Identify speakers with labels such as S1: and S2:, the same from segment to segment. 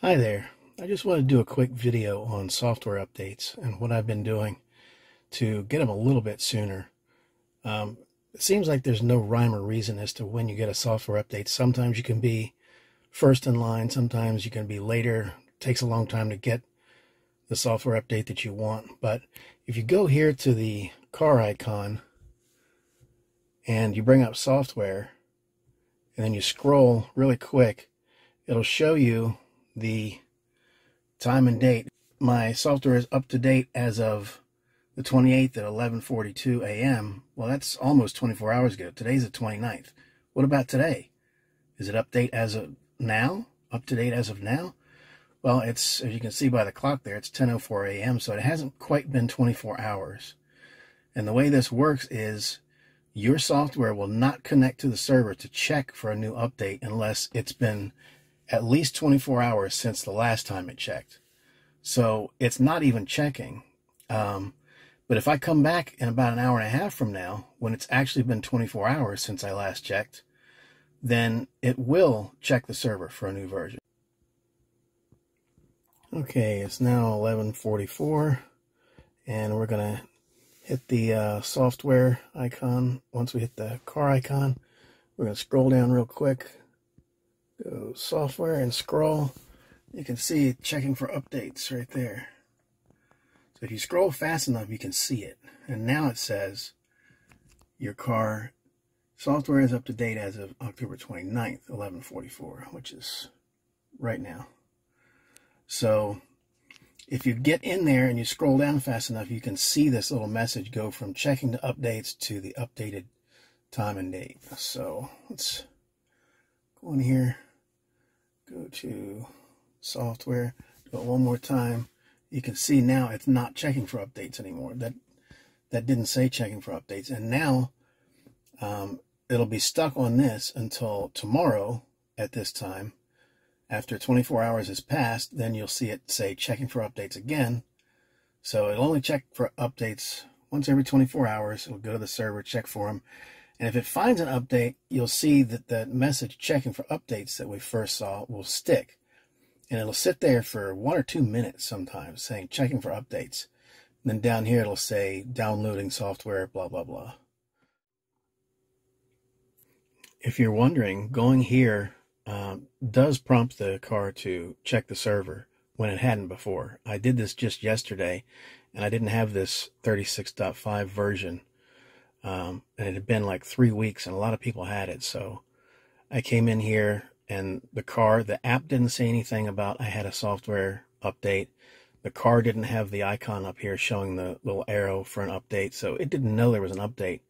S1: Hi there. I just want to do a quick video on software updates and what I've been doing to get them a little bit sooner. Um, it seems like there's no rhyme or reason as to when you get a software update. Sometimes you can be first in line, sometimes you can be later. It takes a long time to get the software update that you want. But if you go here to the car icon and you bring up software and then you scroll really quick, it'll show you the time and date. My software is up to date as of the 28th at 11:42 a.m. Well, that's almost 24 hours ago. Today's the 29th. What about today? Is it update as of now? Up to date as of now? Well, it's as you can see by the clock there, it's 10:04 a.m. So it hasn't quite been 24 hours. And the way this works is your software will not connect to the server to check for a new update unless it's been at least 24 hours since the last time it checked. So it's not even checking. Um, but if I come back in about an hour and a half from now, when it's actually been 24 hours since I last checked, then it will check the server for a new version. Okay, it's now 1144 and we're going to hit the uh, software icon. Once we hit the car icon, we're going to scroll down real quick Go software and scroll. You can see checking for updates right there. So if you scroll fast enough, you can see it. And now it says your car software is up to date as of October 29th, 1144, which is right now. So if you get in there and you scroll down fast enough, you can see this little message go from checking the updates to the updated time and date. So let's go in here go to software, do it one more time. You can see now it's not checking for updates anymore. That that didn't say checking for updates. And now um, it'll be stuck on this until tomorrow at this time. After 24 hours has passed, then you'll see it say checking for updates again. So it'll only check for updates once every 24 hours. It'll go to the server, check for them, and if it finds an update, you'll see that the message checking for updates that we first saw will stick. And it'll sit there for one or two minutes sometimes saying checking for updates. And then down here it'll say downloading software, blah, blah, blah. If you're wondering, going here um, does prompt the car to check the server when it hadn't before. I did this just yesterday and I didn't have this 36.5 version um, and it had been like three weeks, and a lot of people had it. So I came in here, and the car, the app didn't say anything about I had a software update. The car didn't have the icon up here showing the little arrow for an update, so it didn't know there was an update.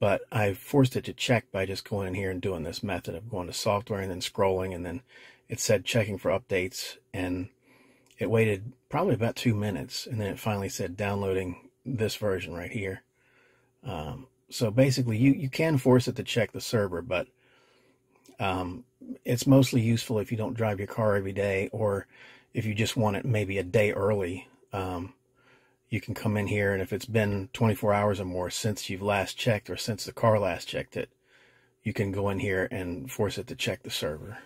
S1: But I forced it to check by just going in here and doing this method of going to software and then scrolling, and then it said checking for updates, and it waited probably about two minutes, and then it finally said downloading this version right here. Um, so basically, you, you can force it to check the server, but um, it's mostly useful if you don't drive your car every day or if you just want it maybe a day early. Um, you can come in here, and if it's been 24 hours or more since you've last checked or since the car last checked it, you can go in here and force it to check the server.